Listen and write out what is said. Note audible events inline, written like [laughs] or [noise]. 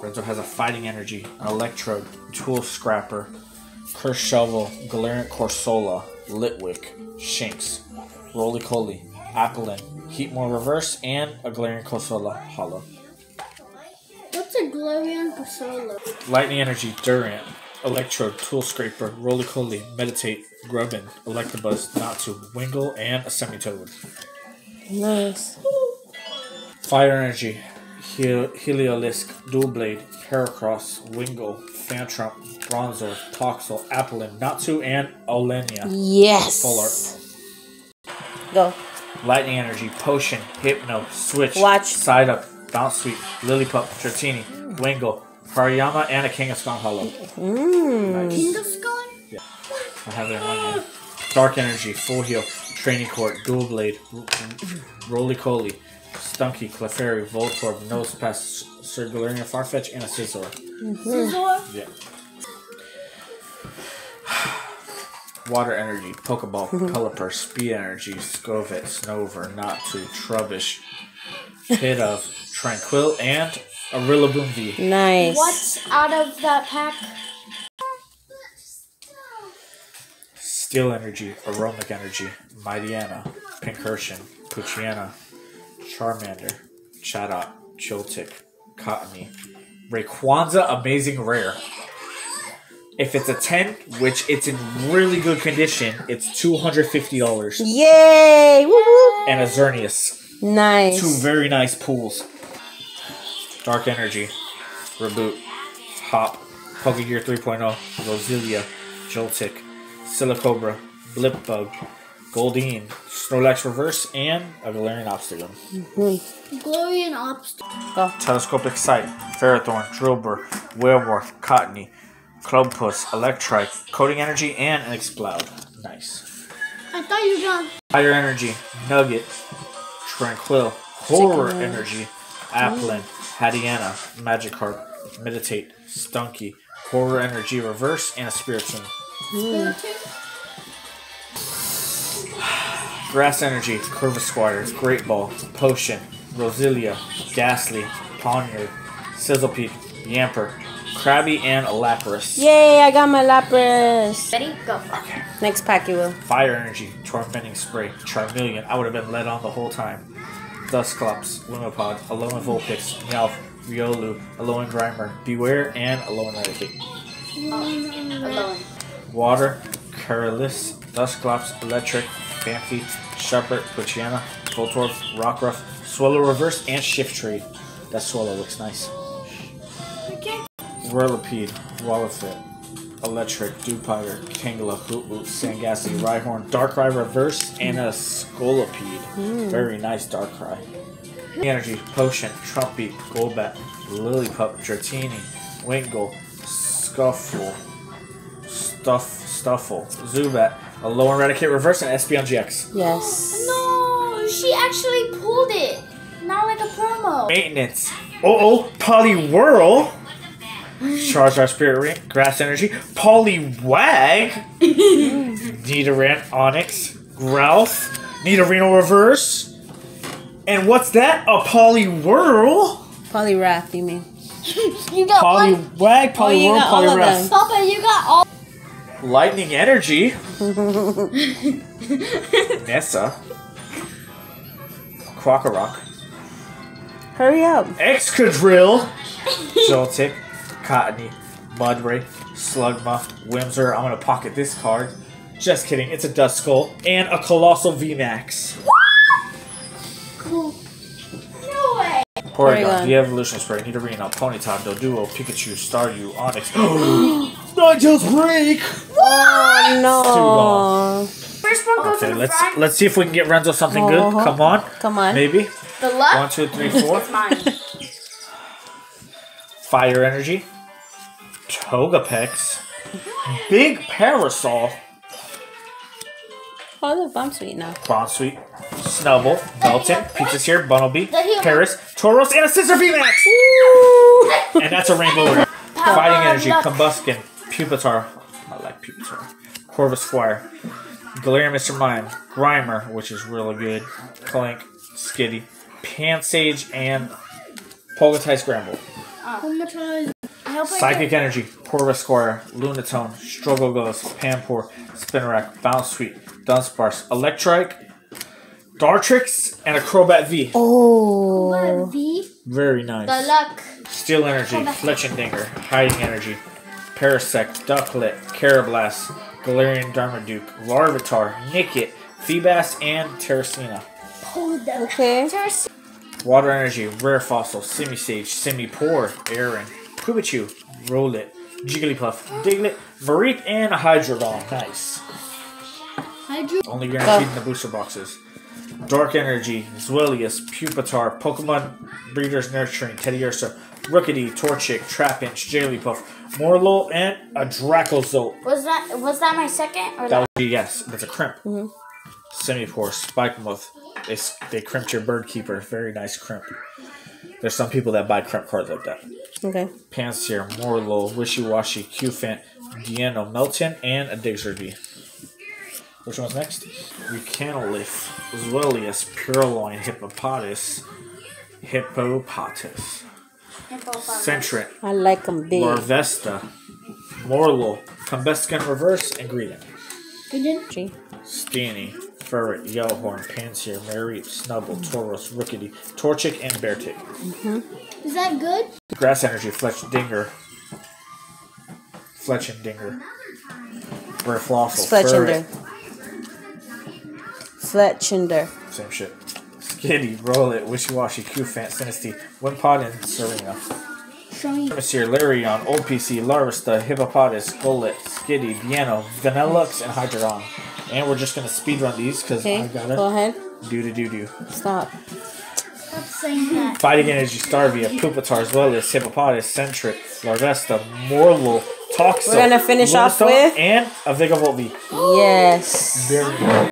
Renzo has a fighting energy, an electrode, tool scrapper, curse shovel, Galarian Corsola, Litwick, Shinx, Roly Coly, Applin, Heatmor reverse, and a Galarian Corsola hollow. What's a Glorian Persona? Lightning energy, Durant, Electrode, Tool Scrapper, Roly Coly, Meditate, Grubbin, Electabuzz, Natsu, Wingull, and a Seismitoad. Nice. Fire Energy, Hel- Heliolisk, Dual Blade, Heracross, Wingull, Fantrum, Bronzor, Toxel, Applin, Natsu, and Olenia. Yes. Full art. Go. Lightning Energy, Potion, Hypno, Switch, Watch. Side Up, Bounsweet, Lillipup, Dratini, Wingull, Hariyama, and a King Kangaskhan Hollow. Mmm. Nice. Kingascon? I have it in my name. Dark Energy, Full Heal, Training Court, Dual Blade, Roly Coly, Stunky, Clefairy, Voltorb, Nosepass, Sir Galarian Farfetch, and a Scizor. Mm-hmm. Scizor? Yeah. [sighs] Water Energy, Pokeball, [laughs] Pelipper, Speed Energy, Skwovet, Snover, Natu, Trubbish, Hit of, Tranquill, and a Rillaboom V. Nice. What's out of that pack? Steel Energy, Aromic Energy, Mightyena, Pincurchin, Poochyena, Charmander, Chatot, Joltik, Cottonee, Rayquaza Amazing Rare. If it's a 10, which it's in really good condition, it's $250. Yay! Woo woo. And a Xerneas. Nice. Two very nice pools. Dark Energy, Reboot, Hop, Pokegear 3.0, Roselia, Joltik, Silicobra, Blipbug, Goldeen, Snorlax Reverse, and a Galarian Obstagoon. Glorian Obstacle. Oh. Telescopic Sight, Ferrothorn, Drillbur, Werewolf, Cottonee, Clobbopus, Electrike, Coding Energy, and an Exploud. Nice. I thought you got. Fire Energy, Nugget, Tranquill, Horror Energy, Applin, Hadiana, Magikarp, Meditate, Stunky, Horror Energy Reverse, and a Spiritomb. Hmm. Grass Energy, Corvisquire, Great Ball, Potion, Roselia, Gastly, Ponyard, Sizzlipede, Yamper, Krabby, and Lapras. Yay! I got my Lapras. Ready? Go. Okay. Next pack, you will. Fire Energy, Tormenting Spray, Charmeleon. I would have been led on the whole time. Dusclops, Lumipod, Alolan Vulpix, Meowth, Riolu, Alolan Grimer, Bewear, and Alolan Eradicate. Oh, Alone. Water, Caralis, Dusclops, Electric, Fanfi, Sharper, Poochyena, Voltorb, Rockruff, Swallow Reverse, and Shiftry. That Swallow looks nice. Okay. Whirlipede, Wallafit, Electric, Dewpider, Kangela, Hoothoot, Sangasti, Rhyhorn, Darkrai Reverse, and a Scolipede. Hmm. Very nice Darkrai. Energy, Potion, Trumpy, Golbat, Lillipup, Dratini, Wingull, Scuffle, Stuff, Stuffle, Zubat, a low Eradicate Reverse, and Espeon GX. Yes. Oh, no, she actually pulled it. Not like a promo. Maintenance. Oh oh, Poliwhirl. [laughs] Charge our Spirit Ring, Grass Energy, Poliwag, [laughs] Nidoran, Onix, Growth, Nidorino Reverse, and what's that? A Poliwhirl, Poliwrath, you mean? You got one. Poliwag, Oh, Poliwhirl, got all Poliwrath. them. Papa, you got all. Lightning Energy, Nessa, Quackrock, Hurry up. Excadrill, Joltik, Cottonee, Mudbray, Slugma, Whimsor. I'm gonna pocket this card. Just kidding, it's a Duskull and a Coalossal VMAX. Cool. No way. Porygon, Porygon. the Evolution Spray, Nidorino, Ponyta, Doduo, Pikachu, Staryu, Onix. [gasps] [gasps] Nigel's Break! Oh no. First one goes Okay, in the let's front. let's see if we can get Renzo something good. Uh-huh. Come on. Come on. Maybe. The luck. One, two, three, four. Mine. Fire Energy. Togepex. Big Parasol. Oh, look, I'm sweet now. Bounsweet, Snubbull, Belton, Pizza's here, Bunnelby, The heel- Paris, Tauros, and a Scizor VMAX! and that's a Rainbow Fighting Energy, luck. Combusken, Pupitar, Pupitar, Corvisquire, Galarian Mr. Mime, Grimer, which is really good, Clink, Skitty, Pansage, and Polgatize Scramble. Comatose. I Psychic Energy, Porva Squire, Lunatone, Struggle Ghost, Pampor, Spinarak, Bounce Sweet, Dunsparce, Electrike, Dartrix, and a Crobat V. get Oh. V. Very The nice. luck. Steel Energy, Fletchendinger, Hiding Energy, Parasect, Ducklett, Karrablast, Galarian Darmaduke, Larvitar, Nickit, Feebas, and Terracina. Pull the Okay. Water Energy, Rare Fossil, Simisage, Simipour, Aron, Kubichu, Rollit, Jigglypuff, Diglett, Mareep, and a Hydrodon. Nice. Hydro. Only guaranteed in the booster boxes. Dark Energy, Zweilous, Pupitar, Pokemon Breeders Nurturing, Teddiursa, Rookidee, Torchic, Trapinch, Jigglypuff, Morlo, and a Dracozolt. Was that was that my second or That that? would be yes. That's a crimp. Mm-hmm. Simipour, Spikemuth. They s- they crimped your bird keeper. Very nice crimp. There's some people that buy crimp cards like that. Okay. Pansear, Morlo, Wishy Washy, Qfant, Diano, Melton, and a Diggersby. Which one's next? Bucanolith, Zweilous, Purrloin, Hippopotas, Hippopotas, Sentret, I like them big. Larvesta, Morlo, Combescent Reverse, and Greedent. Gee. Steenee, Ferret, Yellowhorn, Pansear, Mareep, Snubbull, Tauros, Rookidee, Torchic, and Beartic. Mm-hmm. Is that good? Grass Energy, Fletch Dinger. Fletch and Dinger. Rare Flossel, Fletchender. Ferret, Fletchender. same shit. Skitty, Roll It, Wishy Washy, Q-Fant, Sinisty, Wimpod, and Serena. Showing Monsieur, Larion, Old PC, Larvesta, Hippopotas, Golett, Skitty, Biano, Vanilluxe, and Hydrodon. And we're just gonna speed run these because Okay. I Go gotta go ahead. Do do do do. Stop. Stop saying that. Fighting Energy, Staravia, Pupitar, as Hippopotas, Centric, Larvesta, Morlo, Toxel. We're gonna finish off with- and a Vikavolt V. Yes. Very good.